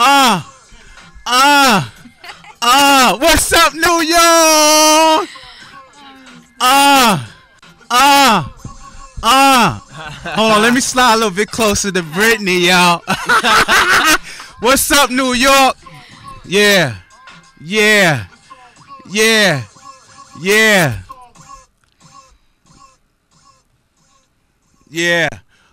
Ah, ah, ah. What's up, New York? Ah, ah, ah. Hold on, let me slide a little bit closer to Britteney, y'all. What's up, New York? Yeah, yeah, yeah, yeah. Yeah.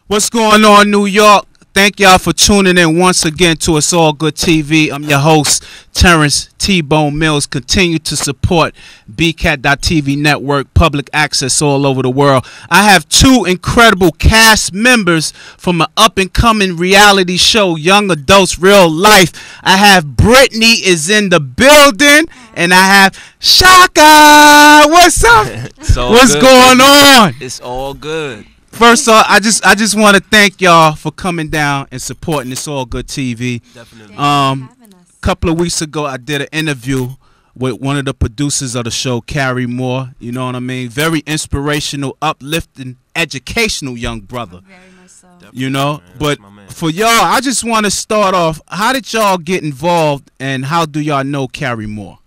What's going on, New York? Thank y'all for tuning in once again to It's All Good TV. I'm your host, Terrence T Bone Mills. Continue to support BCAT.TV network, public access all over the world. I have two incredible cast members from an up and coming reality show, Young Adults Real Life. I have Britteney is in the building, and I have Shaka. What's up? What's good, going on? It's all good. First off, I just I just want to thank y'all for coming down and supporting this all good TV. Definitely. Um, a couple of weeks ago, I did an interview with one of the producers of the show, Carrie Moore. You know what I mean? Very inspirational, uplifting, educational young brother. Very much so. You know, Man, but that's my man. for y'all, I just want to start off. How did y'all get involved, and how do y'all know Carrie Moore?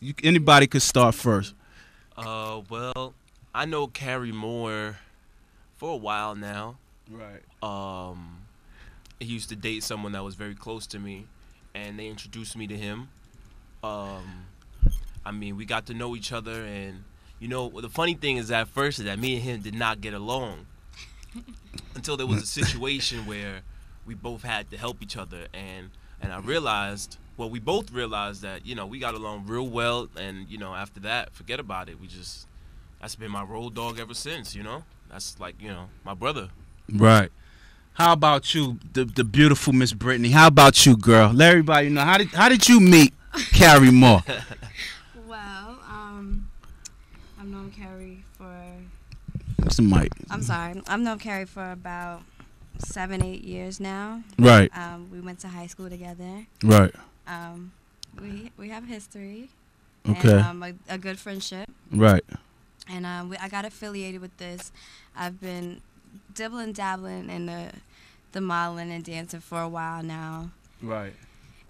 You, anybody could start first. Uh, well, I know Carrie Moore for a while now. Right. Um, he used to date someone that was very close to me, and they introduced me to him. Um, I mean, we got to know each other, and you know, the funny thing is at first is that me and him did not get along until there was a situation where we both had to help each other, and and I realized, well, we both realized that you know we got along real well, and you know after that, forget about it. We just that's been my road dog ever since. You know, that's like you know my brother. Right. How about you, the the beautiful Miss Britteney? How about you, girl? Let everybody know how did how did you meet Carrie Moore? Well, um, I've known Carrie for. What's the mic? I'm sorry. I've known Carrie for about seven, eight years now. Right, Um, we went to high school together. right. Um, we we have history. Okay. And, um, a, a good friendship. Right. And um, we, I got affiliated with this. I've been dibbling dabbling in the the modeling and dancing for a while now. Right.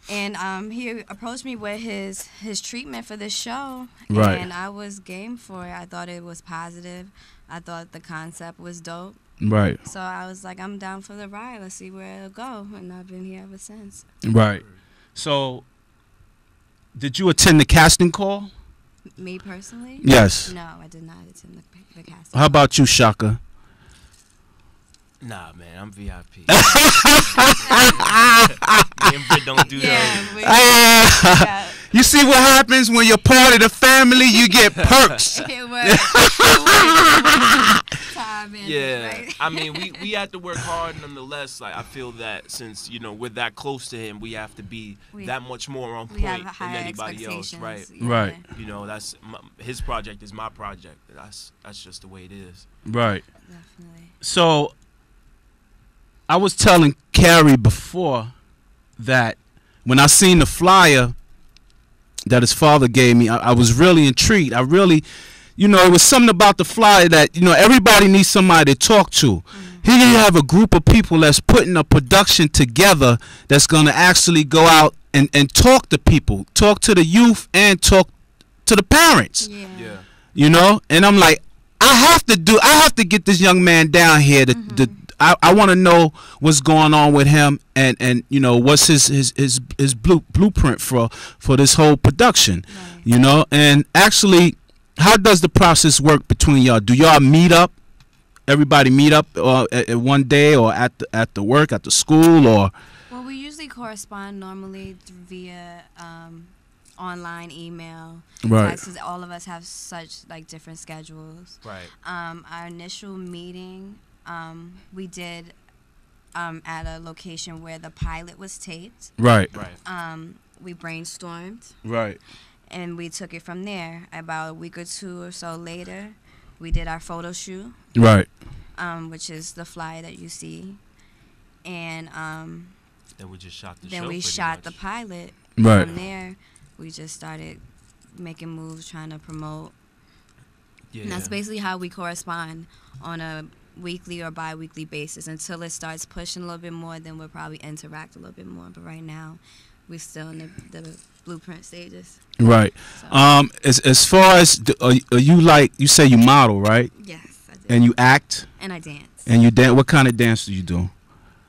And um, he approached me with his his treatment for this show, Right. and I was game for it. I thought it was positive. I thought the concept was dope. Right. So I was like, I'm down for the ride. Let's see where it'll go. And I've been here ever since. Right. So, did you attend the casting call? Me personally? Yes. No, I did not attend the, the casting. How about you, Shaka? Nah, man, I'm VIP. Me and Britt don't do that. Yeah, we, Ah, yeah. you see what happens when you're part of the family? You get perks. it was, it was time Yeah, right? I mean, we, we have to work hard nonetheless. Like I feel that since you know we're that close to him, we have to be We- that much more on point than anybody else, right? yeah. Right. You know, that's my, his project is my project. That's that's just the way it is. Right. Definitely. So, I was telling Carrie before that when I seen the flyer that his father gave me, I, I was really intrigued. I really, you know, it was something about the flyer that you know everybody needs somebody to talk to. Mm-hmm. He didn't have a group of people that's putting a production together that's gonna actually go out and, and talk to people, talk to the youth, and talk to the parents Yeah. Yeah. you know and i'm like i have to do i have to get this young man down here to, to mm-hmm. i, I want to know what's going on with him and and you know what's his his his, his blue, blueprint for for this whole production Right. you know and actually how does the process work between y'all do y'all meet up everybody meet up uh, at, at one day or at the at the work at the school or Well, we usually correspond normally th- via um, online email. Right. text, 'cause all of us have such like different schedules. Right. Um, our initial meeting, um, we did um, at a location where the pilot was taped. right Right. Um, we brainstormed right and we took it from there. About a week or two or so later, we did our photo shoot, right um, which is the flyer that you see, and um, Then we just shot the then show. we pretty shot the pilot. right From there, we just started making moves, trying to promote. Yeah. And that's basically how we correspond on a weekly or bi-weekly basis until it starts pushing a little bit more. Then we'll probably interact a little bit more. But right now, we're still in the, the blueprint stages. Right. So, Um, as as far as are, are you like you say you model right, yes, I do. and you act and I dance. and you dance. What kind of dance do you do?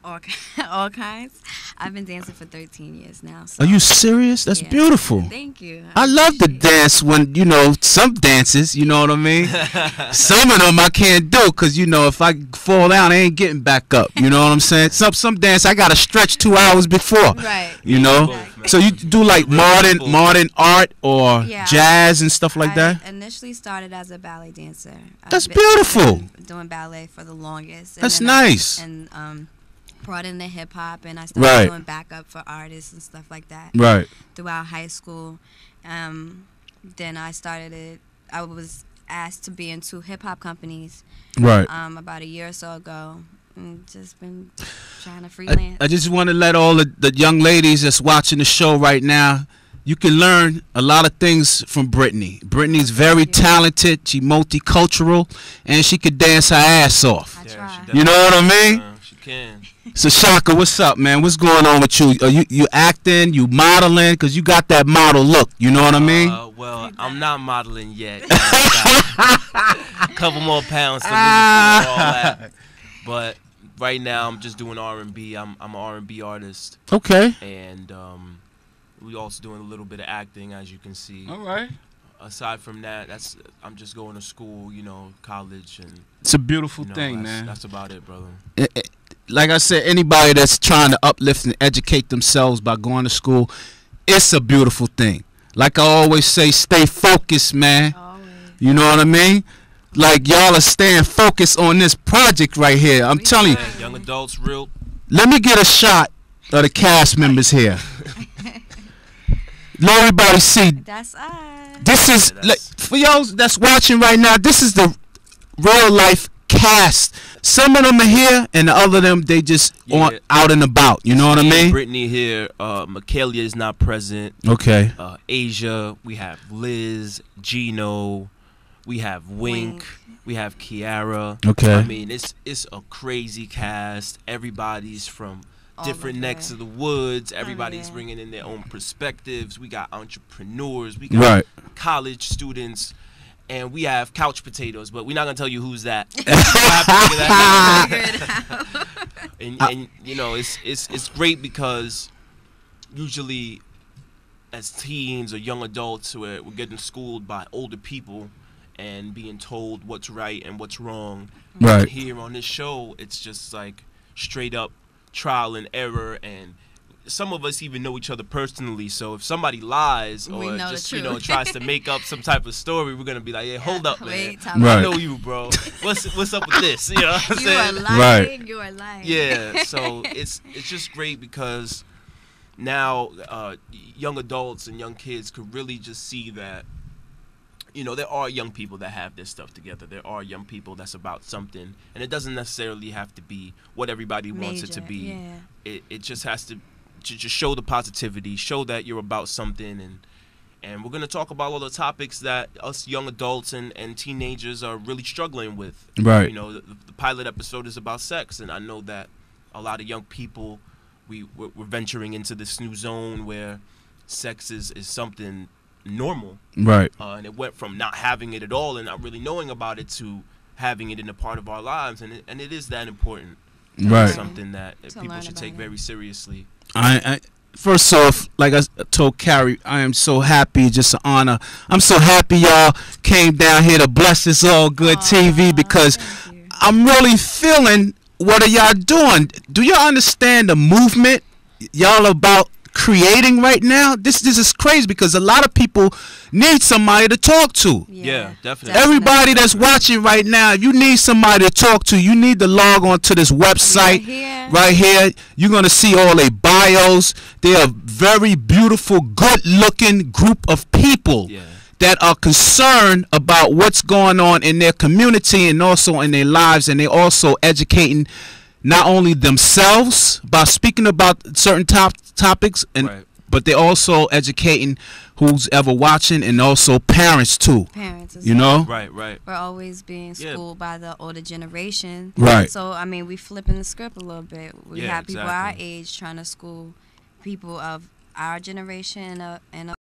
All, all kinds. I've been dancing for 13 years now. So. Are you serious? That's Yeah. beautiful. Thank you. I love to dance when you know some dances. You know what I mean. some of them I can't do because you know if I fall down, I ain't getting back up. You know what I'm saying? Some some dance I gotta stretch two hours before. Right. You know. Both, man. So you do like modern modern art or Yeah. jazz and stuff like I that. initially started as a ballet dancer. I've That's been- beautiful. been doing ballet for the longest. and That's then I- nice. and um, brought in the hip hop, and I started Right. doing backup for artists and stuff like that Right. throughout high school. Um, then I started it. I was asked to be in two hip hop companies Right. um, about a year or so ago. And just been trying to freelance. I just want to let all the, the young ladies that's watching the show right now, you can learn a lot of things from Britteney. Britteney's very talented. She multicultural, and she could dance her ass off. I Yeah, try. she You know what I mean? Uh, she can. So Shaka, what's up, man? What's going on with you? Are you you acting? You modeling? Cause you got that model look. You know what I mean? Uh, well, I'm not modeling yet. a couple more pounds to lose and all that. But right now, I'm just doing R&B. I'm I'm an R&B artist, okay. and um, we also doing a little bit of acting, as you can see. right. Aside from that, that's I'm just going to school, you know, college, and It's a beautiful you know, thing, that's, man. That's about it, brother. It- it- like I said, anybody that's trying to uplift and educate themselves by going to school, it's a beautiful thing. Like I always say, stay focused, man. Always. You know what I mean? Like y'all are staying focused on this project right here. I'm We telling you. young adults, real. Let me get a shot of the cast members here. Let everybody see. That's us. This is Yeah, like, for y'all that's watching right now. This is the real life cast. Some of them are here, and the other them they just on out and about. You know what I mean? Britteney here. Uh, Michaelia is not present. Okay. uh, Asia, we have Liz, Gino, we have Wink, Wink. we have Kiara. Okay. I mean, it's it's a crazy cast. Everybody's from All different necks of the woods. Everybody's yeah. bringing in their own perspectives. We got entrepreneurs. We got Right. college students. And we have couch potatoes, but we're not gonna tell you who's that. You'll have to figure that out. Figure it out. and, and you know it's it's it's great because usually as teens or young adults we're, we're getting schooled by older people and being told what's right and what's wrong Right. here on this show it's just like straight up trial and error and some of us even know each other personally so if somebody lies or know just you know tries to make up some type of story we're gonna be like yeah hold up man Wait, time Right. I know you bro what's what's up with this you know what I'm You are saying lying. You are lying. yeah so it's it's just great because now uh, young adults and young kids could really just see that you know there are young people that have this stuff together there are young people that's about something and it doesn't necessarily have to be what everybody wants it to be Yeah. it, it just has to, to just show the positivity show that you're about something and and we're going to talk about all the topics that us young adults and, and teenagers are really struggling with Right. you know the, the pilot episode is about sex and i know that a lot of young people we we're, we're venturing into this new zone where sex is, is something normal Right. uh, and it went from not having it at all and not really knowing about it to having it in a part of our lives and it, and it is that important Right. something that To people should take it. very seriously I, I first off, like I told Carrie, I am so happy, just an honor. I'm so happy y'all came down here to bless this all good TV because. I'm really feeling what are y'all doing? Do y'all understand the movement y'all about creating right now? This this is crazy because a lot of people need somebody to talk to. Yeah, definitely. Everybody that's watching right now, you need somebody to talk to, you need to log on to this website here. right here. You're gonna see all their bios. They're a very beautiful, good-looking group of people yeah that are concerned about what's going on in their community and also in their lives, and they're also educating not only themselves by speaking about certain top topics and Right. but they're also educating who's ever watching and also parents too. Parents, as You well. know? Right, right. we're always being Yeah. schooled by the older generation. Right. So I mean, we flipping the script a little bit. We Yeah, have people our age trying to school people of our generation uh, and